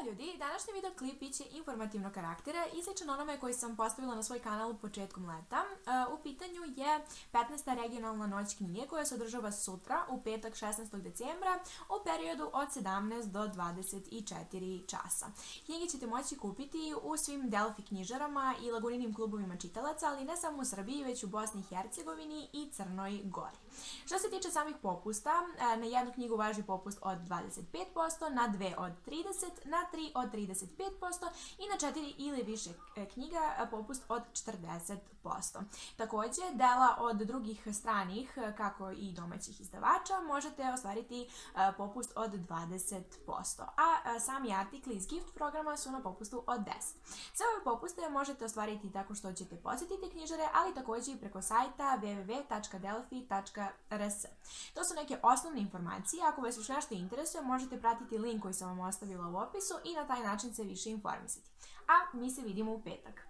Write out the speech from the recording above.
Ćao ljudi, današnji video klip bit će informativnog karaktera i sličan onome koji sam postavila na svoj kanal početkom leta. Uh, u pitanju je 15. regionalna noć knjige koja se održava sutra u petak 16. decembra u periodu od 17 do 24 časa. Knjige ćete moći kupiti u svim Delfi knjižarama i laguninim klubovima čitalaca, ali ne samo u Srbiji, već u Bosni i Hercegovini i Crnoj Gori. Što se tiče samih popusta, uh, na jednu knjigu važi popust od 25%, na dve od 30%, na 3 od 35% i na 4 ili više e, knjiga e, popust od 40%. Također, dela od drugih stranih, e, kako i domaćih izdavača, možete ostvariti popust od 20%, a sami artikli iz gift programa su na popustu od 10%. Sve ove popuste možete ostvariti tako što ćete posjetiti knjižare, ali također i preko sajta www.delfi.rs. To su neke osnovne informacije, ako vas još nešto interesuje, možete pratiti link koji sam vam ostavila u opisu i na taj način se više informisati. A mi se vidimo u petak.